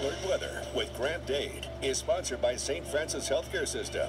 Alert Weather with Grant Dade is sponsored by St. Francis Healthcare System.